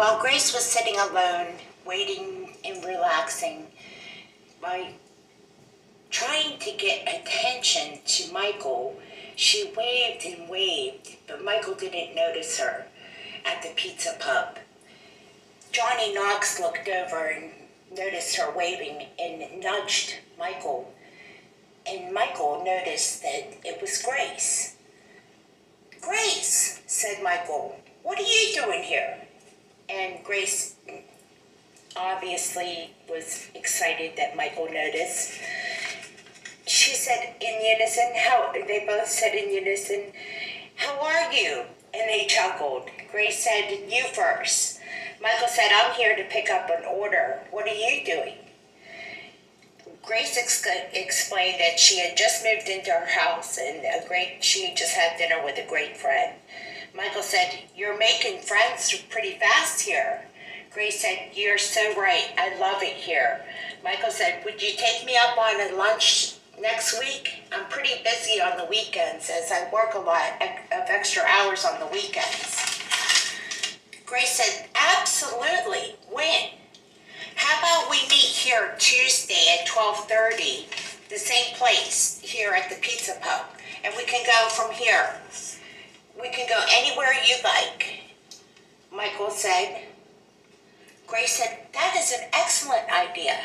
While Grace was sitting alone, waiting and relaxing, by trying to get attention to Michael, she waved and waved, but Michael didn't notice her at the pizza pub. Johnny Knox looked over and noticed her waving and nudged Michael. And Michael noticed that it was Grace. Grace, said Michael, what are you doing here? And Grace obviously was excited that Michael noticed. She said in unison, how they both said in unison, How are you? And they chuckled. Grace said, You first. Michael said, I'm here to pick up an order. What are you doing? Grace ex- explained that she had just moved into her house and a great she just had dinner with a great friend. Michael said, You're making friends pretty fast here. Grace said, You're so right. I love it here. Michael said, Would you take me up on a lunch next week? I'm pretty busy on the weekends as I work a lot of extra hours on the weekends. Grace said, Absolutely. When? How about we meet here Tuesday at 12:30, the same place here at the pizza pub, and we can go from here. We can go anywhere you like. Michael said. Grace said, That is an excellent idea.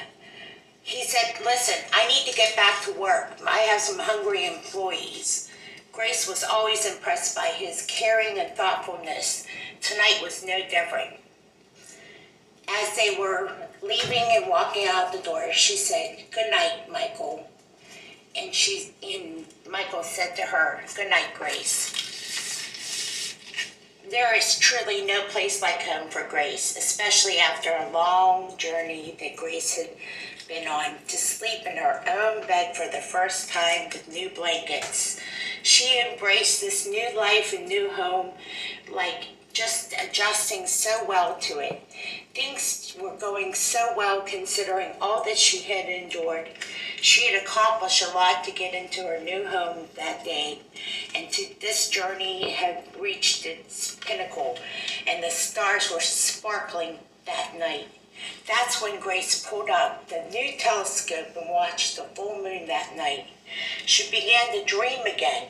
He said, Listen, I need to get back to work. I have some hungry employees. Grace was always impressed by his caring and thoughtfulness. Tonight was no different. As they were leaving and walking out the door, she said, Good night, Michael. And she and Michael said to her, Good night, Grace. There is truly no place like home for Grace, especially after a long journey that Grace had been on to sleep in her own bed for the first time with new blankets. She embraced this new life and new home like just adjusting so well to it. Things were going so well considering all that she had endured. She had accomplished a lot to get into her new home that day, and to this journey had reached its pinnacle, and the stars were sparkling that night. That's when Grace pulled out the new telescope and watched the full moon that night. She began to dream again.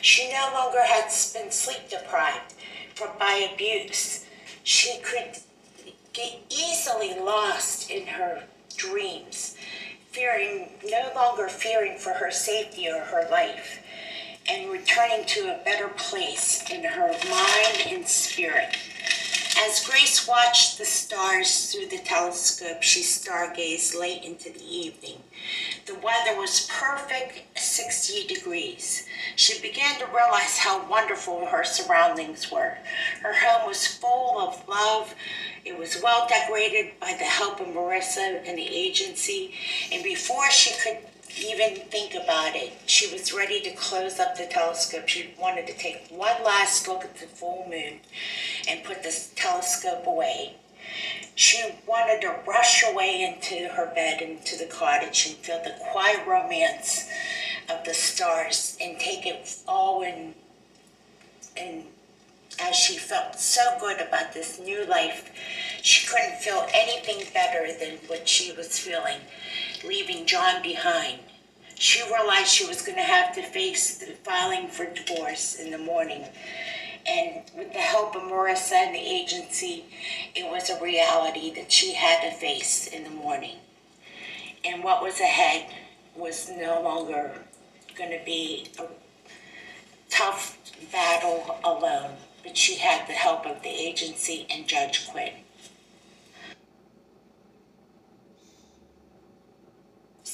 She no longer had been sleep deprived from by abuse. She could get easily lost in her dreams, fearing no longer fearing for her safety or her life, and returning to a better place in her mind and spirit. As Grace watched the stars through the telescope, she stargazed late into the evening. The weather was perfect, 60 degrees. She began to realize how wonderful her surroundings were. Her home was full of love. It was well decorated by the help of Marissa and the agency. And before she could even think about it. She was ready to close up the telescope. She wanted to take one last look at the full moon and put the telescope away. She wanted to rush away into her bed, into the cottage, and feel the quiet romance of the stars and take it all in. And as she felt so good about this new life, she couldn't feel anything better than what she was feeling, leaving John behind. She realized she was going to have to face the filing for divorce in the morning. And with the help of Marissa and the agency, it was a reality that she had to face in the morning. And what was ahead was no longer going to be a tough battle alone, but she had the help of the agency and Judge Quinn.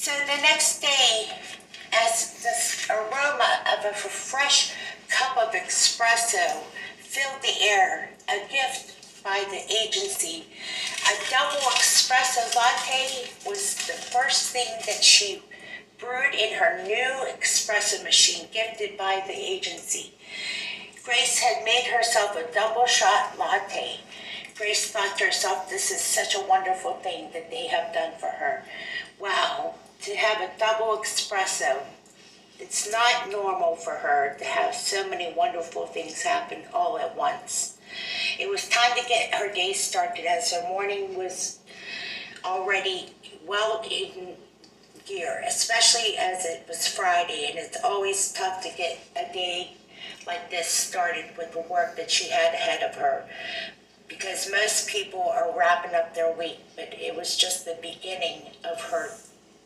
So the next day, as this aroma of a fresh cup of espresso filled the air, a gift by the agency, a double espresso latte was the first thing that she brewed in her new espresso machine gifted by the agency. Grace had made herself a double shot latte. Grace thought to herself, this is such a wonderful thing that they have done for her. Wow, to have a double espresso. It's not normal for her to have so many wonderful things happen all at once. It was time to get her day started as her morning was already well in gear, especially as it was Friday and it's always tough to get a day like this started with the work that she had ahead of her because most people are wrapping up their week, but it was just the beginning of her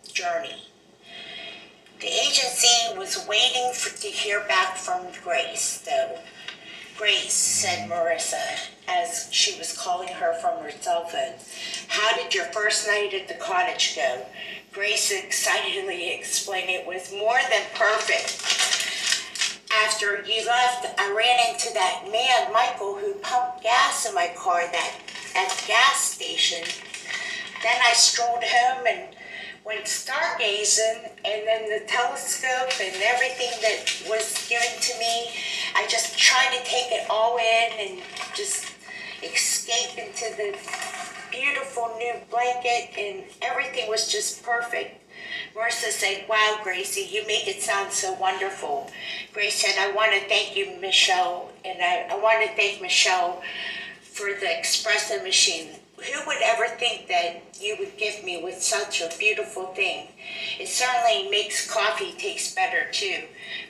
journey. The agency was waiting for, to hear back from Grace, though. Grace, said Marissa, as she was calling her from her cell phone. How did your first night at the cottage go? Grace excitedly explained it was more than perfect after you left, I ran into that man, Michael, who pumped gas in my car that at the gas station. Then I strolled home and went stargazing, and then the telescope and everything that was given to me. I just tried to take it all in and just escape into the beautiful new blanket, and everything was just perfect. Marissa said, Wow, Gracie, you make it sound so wonderful. Grace said, I want to thank you, Michelle, and I, I want to thank Michelle for the espresso machine who would ever think that you would give me with such a beautiful thing? It certainly makes coffee taste better too.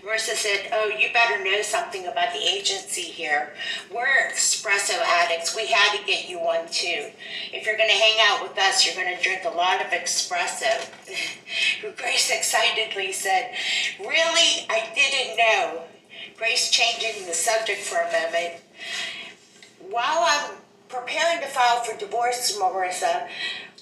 Marissa said, Oh, you better know something about the agency here. We're espresso addicts. We had to get you one too. If you're going to hang out with us, you're going to drink a lot of espresso. Grace excitedly said, Really? I didn't know. Grace changing the subject for a moment. While I'm preparing to file for divorce, Marissa.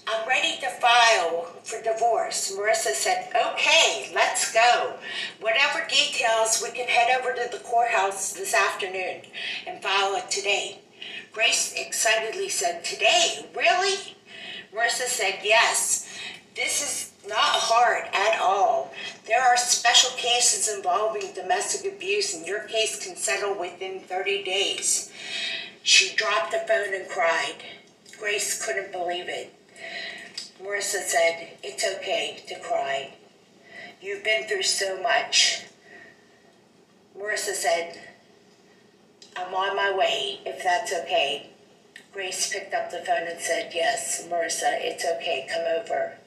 I'm ready to file for divorce. Marissa said, okay, let's go. Whatever details, we can head over to the courthouse this afternoon and file it today. Grace excitedly said, today? Really? Marissa said, yes. This is not hard at all. There are special cases involving domestic abuse, and your case can settle within 30 days. She dropped the phone and cried. Grace couldn't believe it. Marissa said, It's okay to cry. You've been through so much. Marissa said, I'm on my way, if that's okay. Grace picked up the phone and said, Yes, Marissa, it's okay. Come over.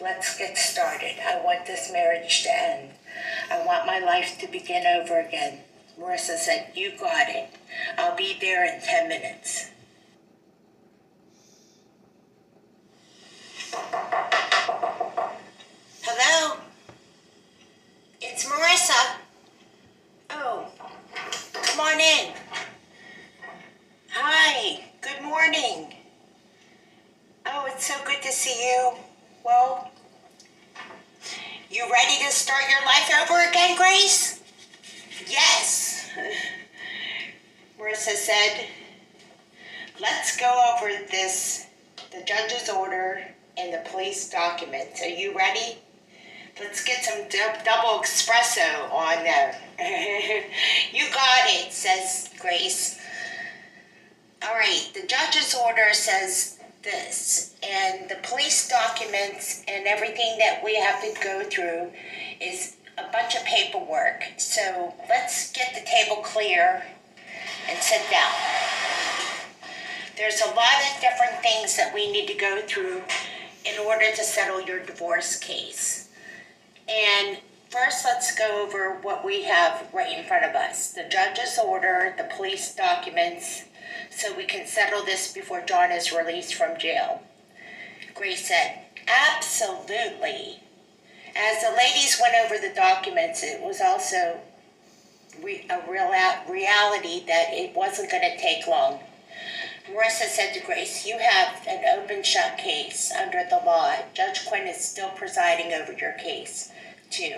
Let's get started. I want this marriage to end. I want my life to begin over again. Marissa said, You got it. I'll be there in 10 minutes. Hello? It's Marissa. Oh, come on in. Hi, good morning. Oh, it's so good to see you. Well, you ready to start your life over again, Grace? Yes. Marissa said, let's go over this, the judge's order and the police documents. Are you ready? Let's get some d- double espresso on there. you got it, says Grace. All right, the judge's order says this, and the police documents and everything that we have to go through is a bunch of paperwork. So let's get the table clear and sit down. There's a lot of different things that we need to go through in order to settle your divorce case. And first, let's go over what we have right in front of us the judge's order, the police documents, so we can settle this before John is released from jail. Grace said, Absolutely. As the ladies went over the documents, it was also re- a real reality that it wasn't going to take long. Marissa said to Grace, You have an open shut case under the law. Judge Quinn is still presiding over your case, too.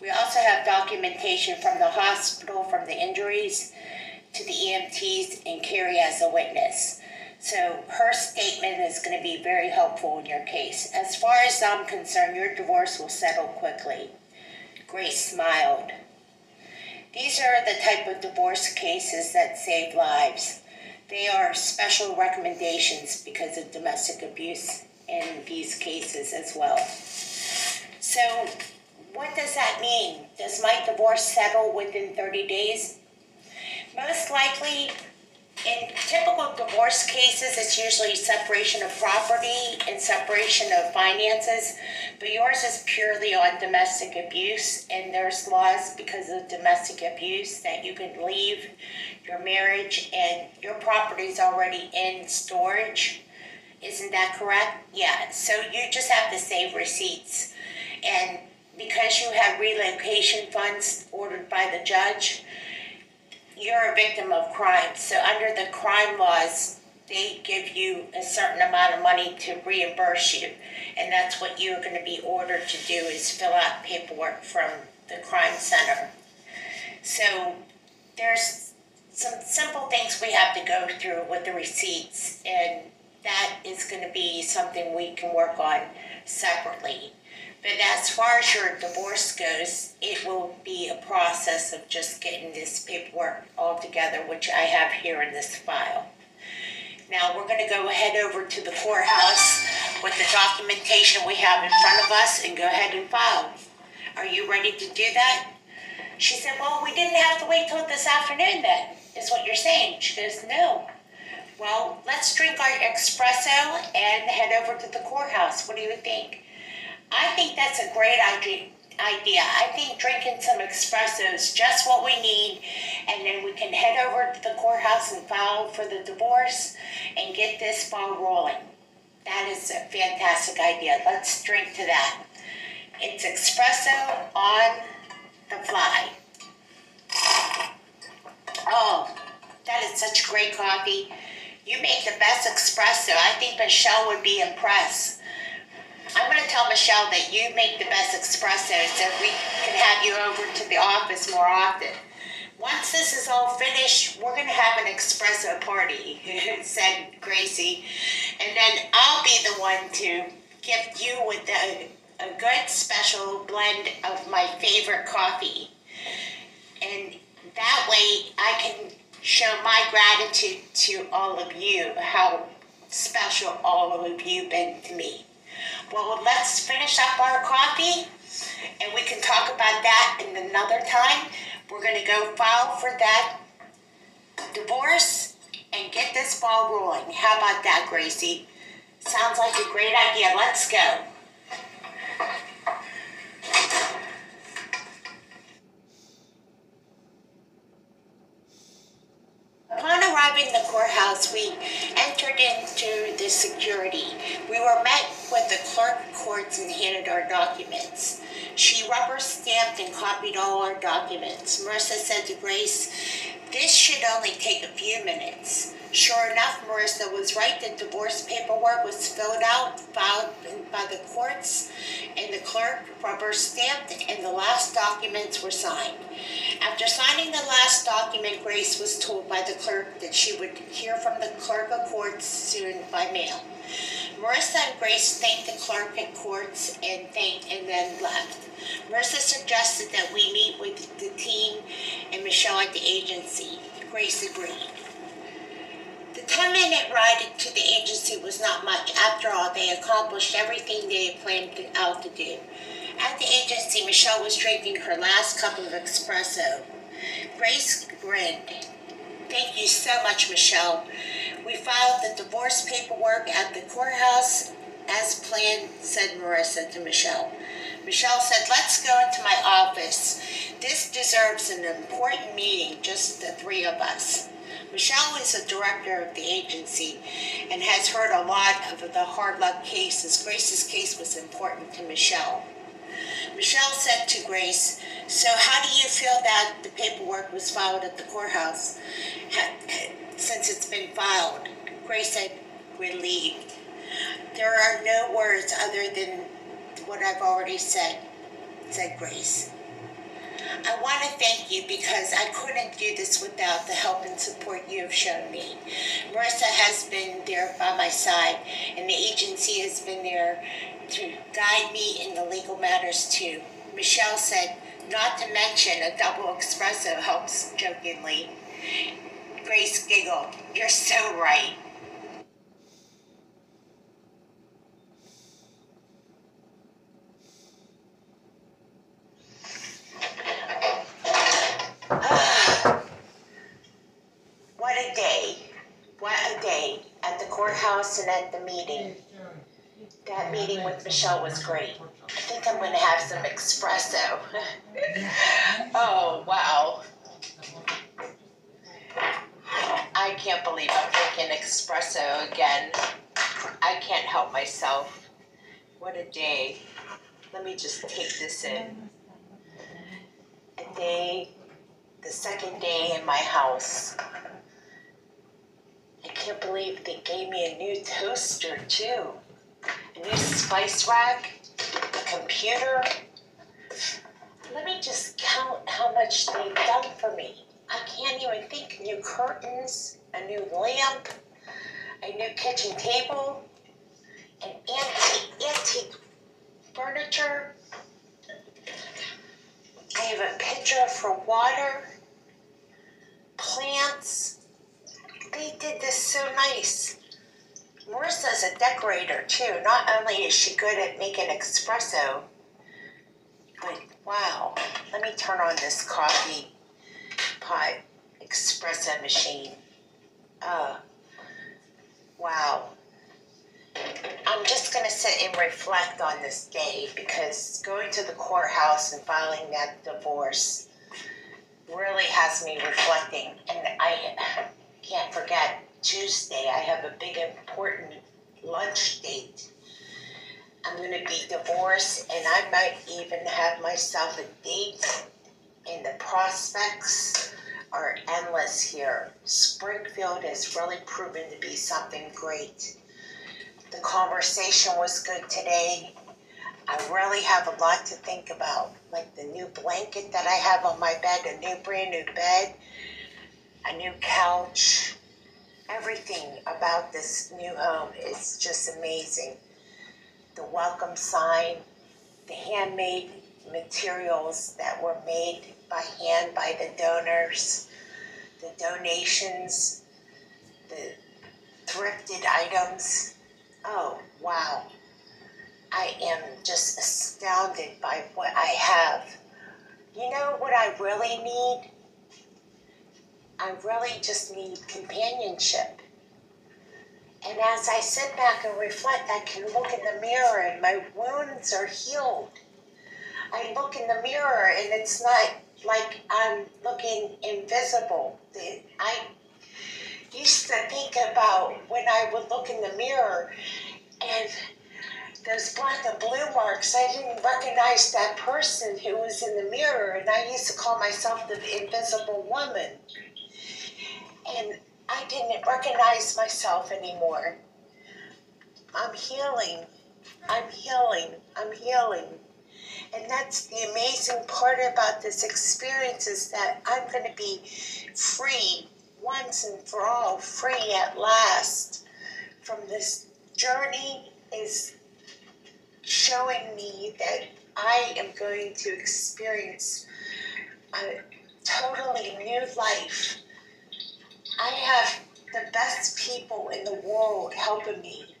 We also have documentation from the hospital, from the injuries to the EMTs, and Carrie as a witness. So her statement is going to be very helpful in your case. As far as I'm concerned, your divorce will settle quickly. Grace smiled. These are the type of divorce cases that save lives. They are special recommendations because of domestic abuse in these cases as well. So, what does that mean? Does my divorce settle within 30 days? Most likely, In typical divorce cases, it's usually separation of property and separation of finances, but yours is purely on domestic abuse, and there's laws because of domestic abuse that you can leave your marriage and your property's already in storage. Isn't that correct? Yeah, so you just have to save receipts. And because you have relocation funds ordered by the judge, you're a victim of crime. So under the crime laws, they give you a certain amount of money to reimburse you. And that's what you're going to be ordered to do is fill out paperwork from the crime center. So there's some simple things we have to go through with the receipts and that is going to be something we can work on separately. But as far as your divorce goes, it will be a process of just getting this paperwork all together, which I have here in this file. Now we're going to go ahead over to the courthouse with the documentation we have in front of us and go ahead and file. Are you ready to do that? She said, Well, we didn't have to wait till this afternoon then, is what you're saying. She goes, No. Well, let's drink our espresso and head over to the courthouse. What do you think? I think that's a great idea. Idea. I think drinking some espresso is just what we need, and then we can head over to the courthouse and file for the divorce and get this ball rolling. That is a fantastic idea. Let's drink to that. It's espresso on the fly. Oh, that is such great coffee. You make the best espresso. I think Michelle would be impressed. I'm going to tell Michelle that you make the best espressos so we can have you over to the office more often. Once this is all finished, we're going to have an espresso party, said Gracie. And then I'll be the one to gift you with a, a good special blend of my favorite coffee. And that way I can show my gratitude to all of you, how special all of you been to me. Well, let's finish up our coffee and we can talk about that in another time. We're going to go file for that divorce and get this ball rolling. How about that, Gracie? Sounds like a great idea. Let's go. Upon arriving at the courthouse, we entered into the security. We were met with the clerk of courts and handed our documents. She rubber stamped and copied all our documents. Marissa said to Grace, This should only take a few minutes. Sure enough, Marissa was right. The divorce paperwork was filled out, filed by the courts, and the clerk rubber stamped, and the last documents were signed. After signing the last document, Grace was told by the clerk that she would hear from the clerk of courts soon by mail. Marissa and Grace thanked the clerk at courts and thanked and then left. Marissa suggested that we meet with the team and Michelle at the agency. Grace agreed. The 10 minute ride to the agency was not much. After all, they accomplished everything they had planned out to do. At the agency, Michelle was drinking her last cup of espresso. Grace grinned. Thank you so much, Michelle. We filed the divorce paperwork at the courthouse as planned, said Marissa to Michelle. Michelle said, Let's go into my office. This deserves an important meeting, just the three of us. Michelle is a director of the agency and has heard a lot of the hard luck cases. Grace's case was important to Michelle. Michelle said to Grace, So, how do you feel that the paperwork was filed at the courthouse since it's been filed? Grace said, Relieved. There are no words other than what I've already said, said Grace. I want to thank you because I couldn't do this without the help and support you have shown me. Marissa has been there by my side, and the agency has been there to guide me in the legal matters too. Michelle said, not to mention a double espresso helps jokingly. Grace giggled. You're so right. what a day. that day at the courthouse and at the meeting. That meeting with Michelle was great. I think I'm gonna have some espresso. oh, wow. I can't believe I'm drinking espresso again. I can't help myself. What a day. Let me just take this in. A day, the second day in my house. I can't believe they gave me a new toaster too. A new spice rack, a computer. Let me just count how much they've done for me. I can't even think. New curtains, a new lamp, a new kitchen table, an antique, antique furniture. I have a pitcher for water, plants. They did this so nice. Marissa's a decorator too. Not only is she good at making espresso, but wow. Let me turn on this coffee pot espresso machine. Uh, wow. I'm just going to sit and reflect on this day because going to the courthouse and filing that divorce really has me reflecting. And I can't forget Tuesday, I have a big important lunch date. I'm going to be divorced and I might even have myself a date, and the prospects are endless here. Springfield has really proven to be something great. The conversation was good today. I really have a lot to think about, like the new blanket that I have on my bed, a new brand new bed, a new couch. Everything about this new home is just amazing. The welcome sign, the handmade materials that were made by hand by the donors, the donations, the thrifted items. Oh, wow. I am just astounded by what I have. You know what I really need? I really just need companionship. And as I sit back and reflect, I can look in the mirror and my wounds are healed. I look in the mirror and it's not like I'm looking invisible. I used to think about when I would look in the mirror and those black and blue marks, I didn't recognize that person who was in the mirror, and I used to call myself the invisible woman. And I didn't recognize myself anymore. I'm healing. I'm healing. I'm healing. And that's the amazing part about this experience is that I'm going to be free once and for all, free at last from this journey is showing me that I am going to experience a totally new life. I have the best people in the world helping me,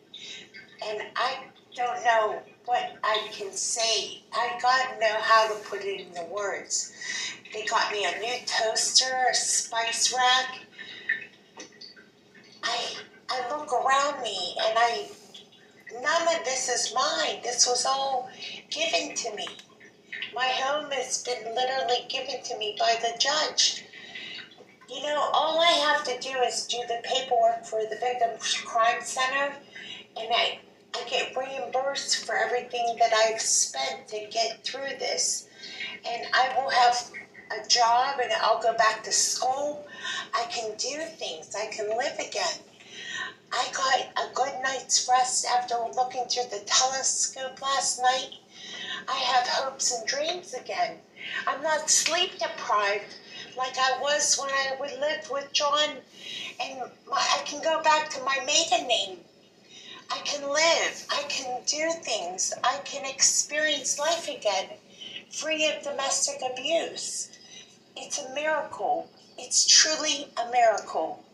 and I don't know what I can say. I gotta know how to put it in the words. They got me a new toaster, a spice rack. I I look around me and I none of this is mine. This was all given to me. My home has been literally given to me by the judge. You know, all I have to do is do the paperwork for the Victim Crime Center, and I, I get reimbursed for everything that I've spent to get through this. And I will have a job and I'll go back to school. I can do things, I can live again. I got a good night's rest after looking through the telescope last night. I have hopes and dreams again. I'm not sleep deprived like I was when I would live with John, and my, I can go back to my maiden name. I can live. I can do things. I can experience life again, free of domestic abuse. It's a miracle. It's truly a miracle.